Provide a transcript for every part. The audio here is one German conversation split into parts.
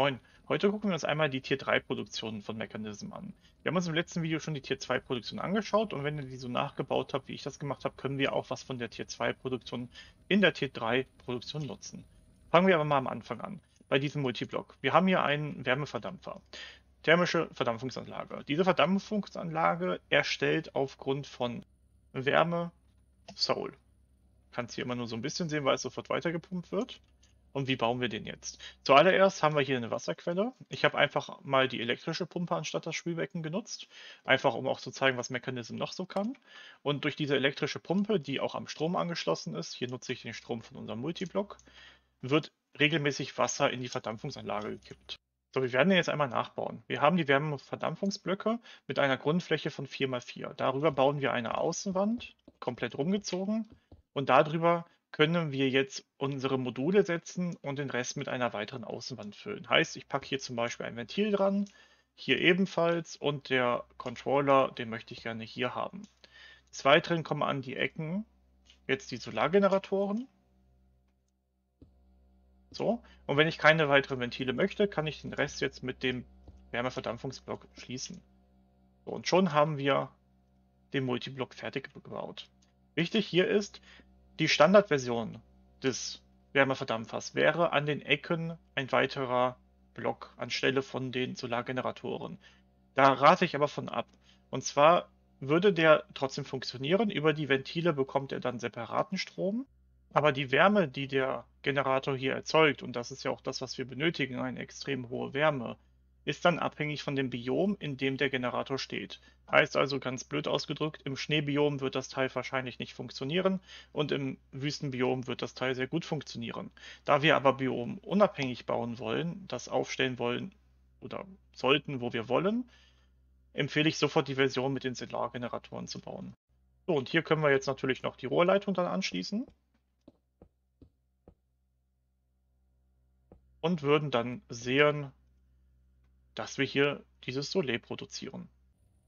Moin, heute gucken wir uns einmal die Tier 3 Produktion von Mechanism an. Wir haben uns im letzten Video schon die Tier 2 Produktion angeschaut und wenn ihr die so nachgebaut habt, wie ich das gemacht habe, können wir auch was von der Tier 2 Produktion in der Tier 3 Produktion nutzen. Fangen wir aber mal am Anfang an, bei diesem Multiblock. Wir haben hier einen Wärmeverdampfer, thermische Verdampfungsanlage. Diese Verdampfungsanlage erstellt aufgrund von Wärme Soul. Kannst hier immer nur so ein bisschen sehen, weil es sofort weitergepumpt wird. Und wie bauen wir den jetzt? Zuallererst haben wir hier eine Wasserquelle. Ich habe einfach mal die elektrische Pumpe anstatt das Spülbecken genutzt. Einfach um auch zu zeigen, was Mechanism noch so kann. Und durch diese elektrische Pumpe, die auch am Strom angeschlossen ist, hier nutze ich den Strom von unserem Multiblock, wird regelmäßig Wasser in die Verdampfungsanlage gekippt. So, wir werden den jetzt einmal nachbauen. Wir haben die Wärmeverdampfungsblöcke mit einer Grundfläche von 4x4. Darüber bauen wir eine Außenwand, komplett rumgezogen. Und darüber können wir jetzt unsere Module setzen und den Rest mit einer weiteren Außenwand füllen. Heißt, ich packe hier zum Beispiel ein Ventil dran, hier ebenfalls und der Controller, den möchte ich gerne hier haben. Des Weiteren kommen an die Ecken jetzt die Solargeneratoren. So, und wenn ich keine weiteren Ventile möchte, kann ich den Rest jetzt mit dem Wärmeverdampfungsblock schließen. So, und schon haben wir den Multiblock fertig gebaut. Wichtig hier ist, die Standardversion des Wärmeverdampfers wäre an den Ecken ein weiterer Block anstelle von den Solargeneratoren. Da rate ich aber von ab. Und zwar würde der trotzdem funktionieren. Über die Ventile bekommt er dann separaten Strom. Aber die Wärme, die der Generator hier erzeugt, und das ist ja auch das, was wir benötigen, eine extrem hohe Wärme, ist dann abhängig von dem Biom, in dem der Generator steht. Heißt also ganz blöd ausgedrückt, im Schneebiom wird das Teil wahrscheinlich nicht funktionieren und im Wüstenbiom wird das Teil sehr gut funktionieren. Da wir aber Biom unabhängig bauen wollen, das aufstellen wollen oder sollten, wo wir wollen, empfehle ich sofort die Version mit den Solargeneratoren zu bauen. So, und hier können wir jetzt natürlich noch die Rohrleitung dann anschließen. Und würden dann sehen, dass wir hier dieses Soleil produzieren.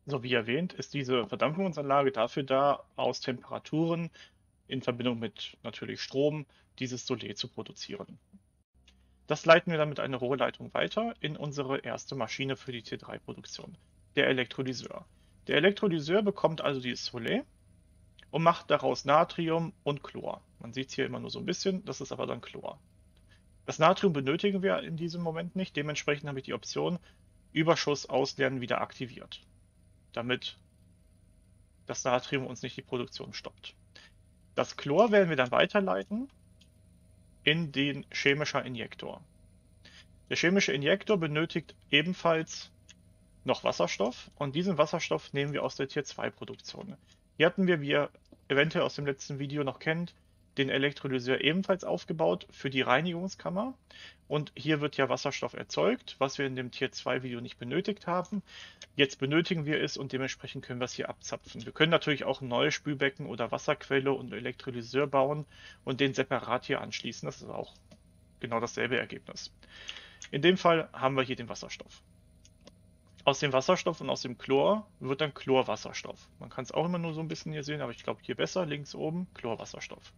So wie erwähnt, ist diese Verdampfungsanlage dafür da, aus Temperaturen in Verbindung mit natürlich Strom dieses Soleil zu produzieren. Das leiten wir dann mit einer Rohrleitung weiter in unsere erste Maschine für die T3-Produktion, der Elektrolyseur. Der Elektrolyseur bekommt also dieses Soleil und macht daraus Natrium und Chlor. Man sieht es hier immer nur so ein bisschen, das ist aber dann Chlor. Das Natrium benötigen wir in diesem Moment nicht, dementsprechend habe ich die Option, Überschuss ausleeren wieder aktiviert, damit das Natrium uns nicht die Produktion stoppt. Das Chlor werden wir dann weiterleiten in den chemischen Injektor. Der chemische Injektor benötigt ebenfalls noch Wasserstoff und diesen Wasserstoff nehmen wir aus der Tier 2 Produktion. Hier hatten wir, wie ihr eventuell aus dem letzten Video noch kennt, den Elektrolyseur ebenfalls aufgebaut für die Reinigungskammer. Und hier wird ja Wasserstoff erzeugt, was wir in dem Tier 2 Video nicht benötigt haben. Jetzt benötigen wir es und dementsprechend können wir es hier abzapfen. Wir können natürlich auch ein neues Spülbecken oder Wasserquelle und Elektrolyseur bauen und den separat hier anschließen. Das ist auch genau dasselbe Ergebnis. In dem Fall haben wir hier den Wasserstoff. Aus dem Wasserstoff und aus dem Chlor wird dann Chlorwasserstoff. Man kann es auch immer nur so ein bisschen hier sehen, aber ich glaube hier besser, links oben, Chlorwasserstoff.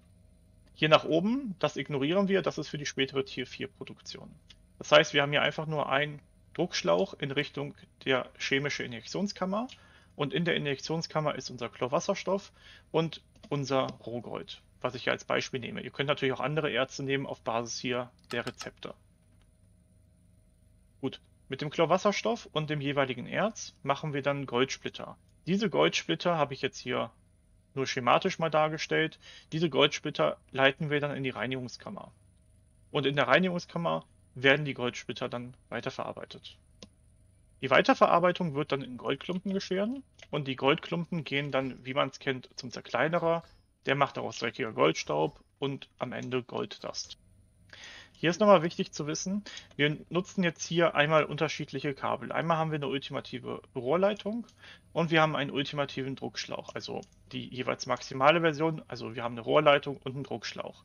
Hier nach oben, das ignorieren wir, das ist für die spätere Tier 4 Produktion. Das heißt, wir haben hier einfach nur einen Druckschlauch in Richtung der chemische Injektionskammer und in der Injektionskammer ist unser Chlorwasserstoff und unser Rohgold, was ich hier als Beispiel nehme. Ihr könnt natürlich auch andere Erze nehmen auf Basis hier der Rezepte. Gut, mit dem Chlorwasserstoff und dem jeweiligen Erz machen wir dann Goldsplitter. Diese Goldsplitter habe ich jetzt hier nur schematisch mal dargestellt. Diese Goldsplitter leiten wir dann in die Reinigungskammer. Und in der Reinigungskammer werden die Goldsplitter dann weiterverarbeitet. Die Weiterverarbeitung wird dann in Goldklumpen geschehen und die Goldklumpen gehen dann, wie man es kennt, zum Zerkleinerer. Der macht daraus dreckiger Goldstaub und am Ende Golddust. Hier ist nochmal wichtig zu wissen, wir nutzen jetzt hier einmal unterschiedliche Kabel. Einmal haben wir eine ultimative Rohrleitung und wir haben einen ultimativen Druckschlauch, also die jeweils maximale Version. Also wir haben eine Rohrleitung und einen Druckschlauch.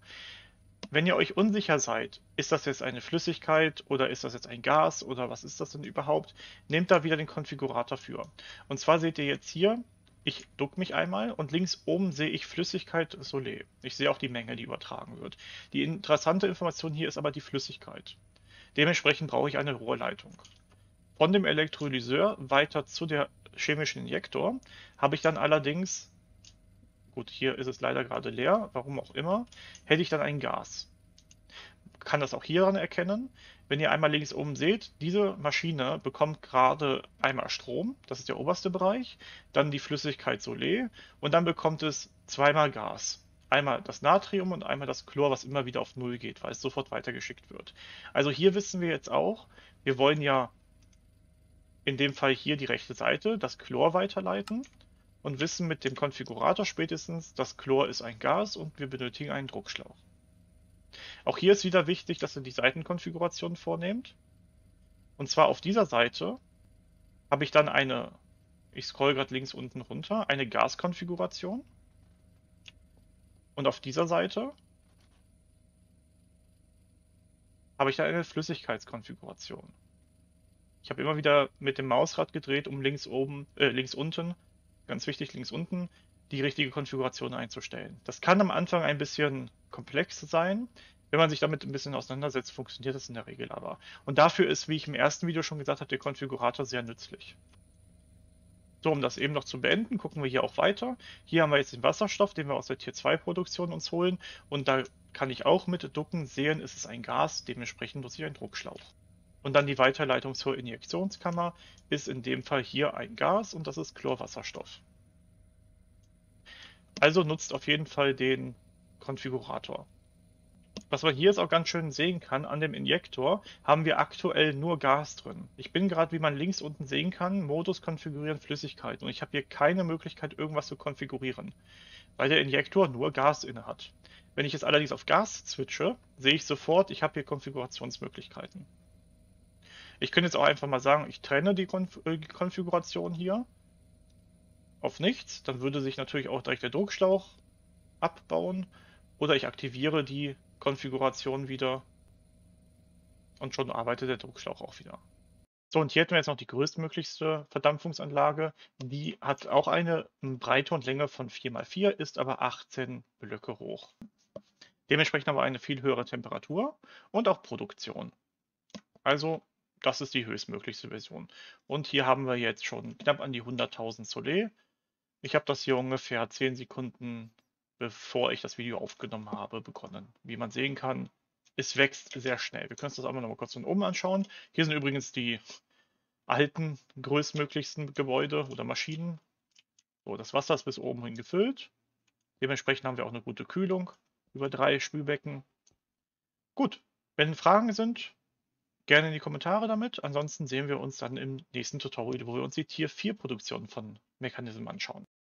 Wenn ihr euch unsicher seid, ist das jetzt eine Flüssigkeit oder ist das jetzt ein Gas oder was ist das denn überhaupt, nehmt da wieder den Konfigurator für. Und zwar seht ihr jetzt hier, ich duck mich einmal und links oben sehe ich Flüssigkeit Soleil. Ich sehe auch die Menge, die übertragen wird. Die interessante Information hier ist aber die Flüssigkeit. Dementsprechend brauche ich eine Rohrleitung. Von dem Elektrolyseur weiter zu der chemischen Injektor habe ich dann allerdings, gut, hier ist es leider gerade leer, warum auch immer, hätte ich dann ein Gas. Kann das auch hieran erkennen. Wenn ihr einmal links oben seht, diese Maschine bekommt gerade einmal Strom, das ist der oberste Bereich, dann die Flüssigkeit Solé und dann bekommt es zweimal Gas. Einmal das Natrium und einmal das Chlor, was immer wieder auf Null geht, weil es sofort weitergeschickt wird. Also hier wissen wir jetzt auch, wir wollen ja in dem Fall hier die rechte Seite, das Chlor weiterleiten und wissen mit dem Konfigurator spätestens, das Chlor ist ein Gas und wir benötigen einen Druckschlauch. Auch hier ist wieder wichtig, dass ihr die Seitenkonfiguration vornehmt. Und zwar auf dieser Seite habe ich dann eine, ich scroll gerade links unten runter, eine Gaskonfiguration. Und auf dieser Seite habe ich dann eine Flüssigkeitskonfiguration. Ich habe immer wieder mit dem Mausrad gedreht, um links oben, äh, links unten, ganz wichtig, links unten, die richtige Konfiguration einzustellen. Das kann am Anfang ein bisschen komplex sein. Wenn man sich damit ein bisschen auseinandersetzt, funktioniert das in der Regel aber. Und dafür ist, wie ich im ersten Video schon gesagt habe, der Konfigurator sehr nützlich. So, um das eben noch zu beenden, gucken wir hier auch weiter. Hier haben wir jetzt den Wasserstoff, den wir aus der Tier 2 Produktion uns holen. Und da kann ich auch mit Ducken sehen, ist es ein Gas, dementsprechend nutze ich einen Druckschlauch. Und dann die Weiterleitung zur Injektionskammer ist in dem Fall hier ein Gas und das ist Chlorwasserstoff. Also nutzt auf jeden Fall den Konfigurator. Was man hier jetzt auch ganz schön sehen kann, an dem Injektor haben wir aktuell nur Gas drin. Ich bin gerade, wie man links unten sehen kann, Modus konfigurieren Flüssigkeit und ich habe hier keine Möglichkeit, irgendwas zu konfigurieren, weil der Injektor nur Gas inne hat. Wenn ich jetzt allerdings auf Gas switche, sehe ich sofort, ich habe hier Konfigurationsmöglichkeiten. Ich könnte jetzt auch einfach mal sagen, ich trenne die, Konf äh, die Konfiguration hier auf nichts. Dann würde sich natürlich auch direkt der Druckschlauch abbauen. Oder ich aktiviere die Konfiguration wieder und schon arbeitet der Druckschlauch auch wieder. So, und hier hätten wir jetzt noch die größtmöglichste Verdampfungsanlage. Die hat auch eine Breite und Länge von 4x4, ist aber 18 Blöcke hoch. Dementsprechend aber eine viel höhere Temperatur und auch Produktion. Also das ist die höchstmöglichste Version. Und hier haben wir jetzt schon knapp an die 100.000 Soleil. Ich habe das hier ungefähr 10 Sekunden, bevor ich das Video aufgenommen habe, begonnen. Wie man sehen kann, es wächst sehr schnell. Wir können uns das einmal noch mal kurz von oben anschauen. Hier sind übrigens die alten, größtmöglichsten Gebäude oder Maschinen. So, das Wasser ist bis oben hin gefüllt. Dementsprechend haben wir auch eine gute Kühlung über drei Spülbecken. Gut, wenn Fragen sind, gerne in die Kommentare damit. Ansonsten sehen wir uns dann im nächsten Tutorial, wo wir uns die Tier 4 Produktion von Mechanism anschauen.